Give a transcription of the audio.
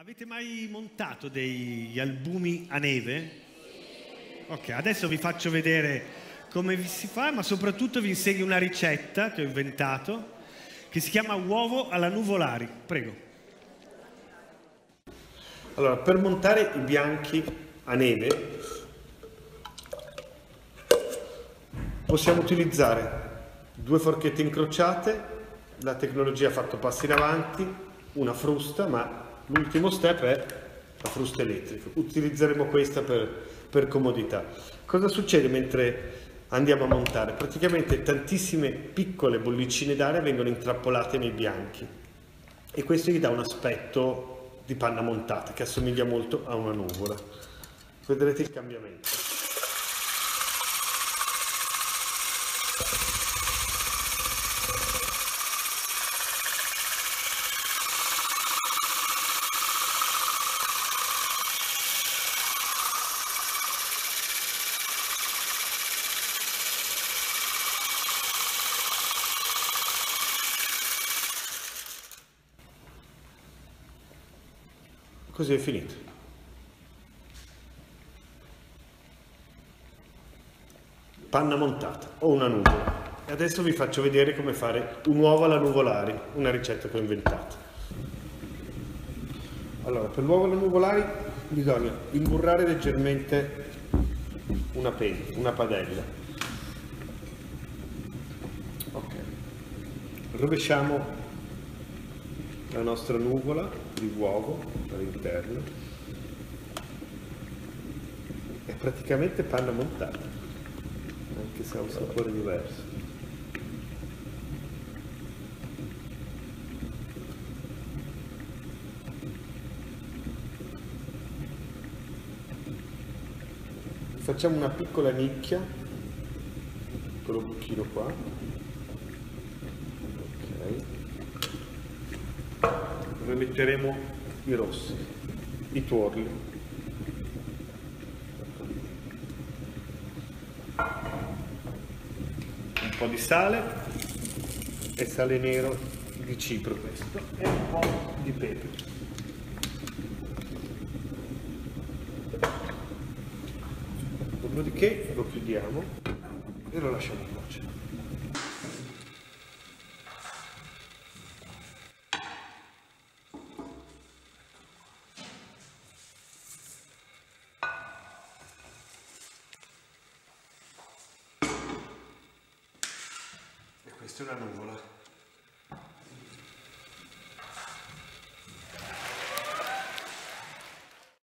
Avete mai montato degli albumi a neve? Ok, adesso vi faccio vedere come si fa, ma soprattutto vi insegno una ricetta che ho inventato che si chiama uovo alla nuvolari. Prego. Allora, per montare i bianchi a neve possiamo utilizzare due forchette incrociate, la tecnologia ha fatto passi in avanti, una frusta, ma L'ultimo step è la frusta elettrica. Utilizzeremo questa per, per comodità. Cosa succede mentre andiamo a montare? Praticamente tantissime piccole bollicine d'aria vengono intrappolate nei bianchi e questo gli dà un aspetto di panna montata che assomiglia molto a una nuvola. Vedrete il cambiamento. Così è finito. Panna montata o una nuvola. E adesso vi faccio vedere come fare un uovo alla nuvolari, una ricetta che ho inventato. Allora, per l'uovo alla nuvolari bisogna imburrare leggermente una pentola, una padella. Ok. Rovesciamo la nostra nuvola di uovo all'interno. È praticamente panna montata anche se ha un sapore diverso. Facciamo una piccola nicchia un piccolo buchino qua dove metteremo i rossi, i tuorli. Un po' di sale e sale nero di cipro questo e un po' di pepe. Dopodiché lo chiudiamo e lo lasciamo cuocere. Questa è una nuvola